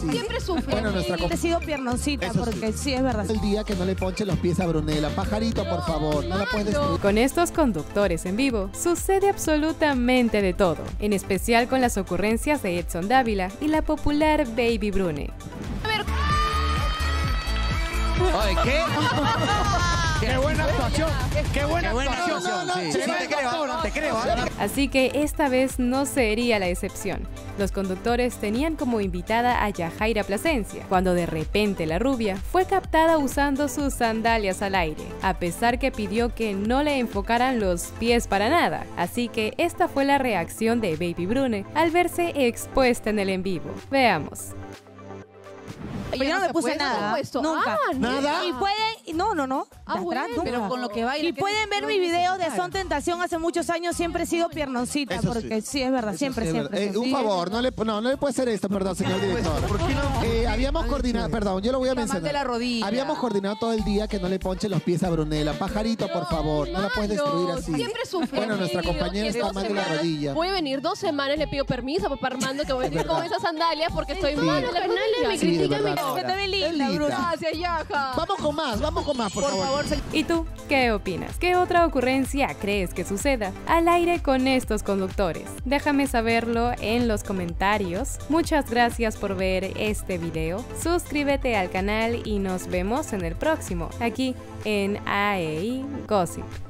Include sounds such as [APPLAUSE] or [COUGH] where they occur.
sí. Siempre sufre. Bueno, nuestra He sido piernoncita, Eso porque sí. es verdad. El día que no le ponche los pies a Brunella. Pajarito, por favor, no la puedes destruir. Con estos conductores en vivo sucede absolutamente de todo, en especial con las ocurrencias de Edson Dávila y la popular Baby Brune. Oye, ¿qué? [LAUGHS] Qué buena actuación. Qué buena actuación. no, no, Sí, sí, te creo, te creo. Así que esta vez no sería la excepción. Los conductores tenían como invitada a Yajaira Plasencia, cuando de repente la rubia fue captada usando sus sandalias al aire, a pesar que pidió que no le enfocaran los pies para nada. Así que esta fue la reacción de Baby Brune al verse expuesta en el en vivo. Veamos. Pero yo no me puse nada. Nunca. Ah. ¿Nada? Y pueden, no, no, no. Ah, de atrás, bueno. nunca. Pero con lo que baila. Y ¿qué pueden ver no mi video de? Son Tentación hace muchos años, siempre he sido piernoncita, Eso porque sí, es verdad, Eso siempre, sí es siempre. Eh, un favor, no le, no, no le puede hacer esto, perdón, señor director. ¿Por qué no? Eh, habíamos coordinado, perdón, yo lo voy a mano de la mencionar. rodilla. Habíamos coordinado todo el día que no le ponche los pies a Brunella. Pajarito, por favor, no la puedes destruir así. Siempre sufre. Bueno, nuestra compañera está mal de la rodilla. Voy a venir dos semanas, le pido permiso a papá Armando que voy a venir con esas sandalias porque estoy mal. Sí, ve linda, Linda. Bruno. Gracias, Yaja. Vamos con más, vamos con más, por, Por favor, señor. ¿Y tú qué opinas? ¿Qué otra ocurrencia crees que suceda al aire con estos conductores? Déjame saberlo en los comentarios. Muchas gracias por ver este video. Suscríbete al canal y nos vemos en el próximo, aquí en AEI Gossip.